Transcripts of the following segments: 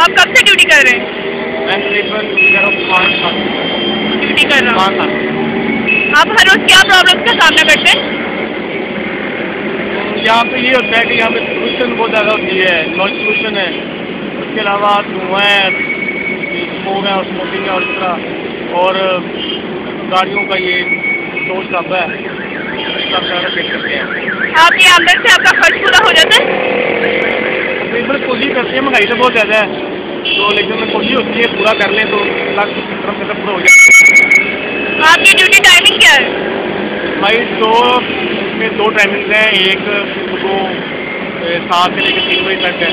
आप कब से ड्यूटी कर रहे हैं? मैं तकरीबन पाँच साल। ड्यूटी कर रहा पाँच साल। हूँ आप हर रोज क्या प्रॉब्लम्स का सामना करते हैं? यहाँ पे ये होता है कि यहाँ पे पोल्यूशन बहुत ज़्यादा होती है नॉइज़ पोल्यूशन है। उसके अलावा धुआँ है स्मोक है और स्मोकिंग है और इस तरह। और गाड़ियों का ये शोर है। सब ज़्यादा करते हैं। आपकी आमदन से आपका खर्च पूरा हो जाता है? तकरीबन कोशिश करते हैं महँगाई तो बहुत ज़्यादा है। तो लेकिन मैं कोशिश होती है पूरा कर लें तो लाख से पूरा हो जाए। आपकी ड्यूटी टाइमिंग क्या है? भाई दो में दो टाइमिंग्स हैं। एक सुबह ए, सात से लेकर तीन बजे तक है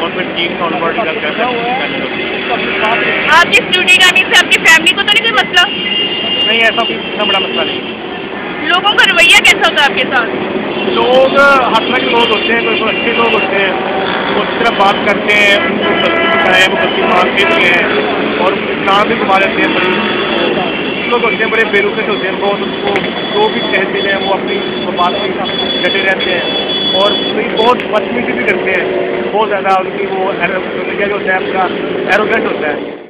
और फिर तीन से ऑनवर्ड तक है। आपकी ड्यूटी टाइमिंग से आपकी फैमिली को तो नहीं कोई मसला? नहीं ऐसा कोई इतना बड़ा मसला नहीं लोगों का रवैया कैसा होता है आपके साथ? लोग हर तरह के लोग होते हैं कोई अच्छे लोग होते हैं। बात करते हैं, उनको गलती बताए वो गलती मार भी हैं। और नाम भी घुमा लेते हैं बड़ी लोग होते हैं बड़े बेरुखे होते हैं, बहुत उनको जो भी कहते हैं, वो अपनी बात में डटे रहते हैं। और बहुत बदतमीजी भी करते हैं। बहुत ज़्यादा उनकी वो जो होता है अपना एरोगेंट होता है।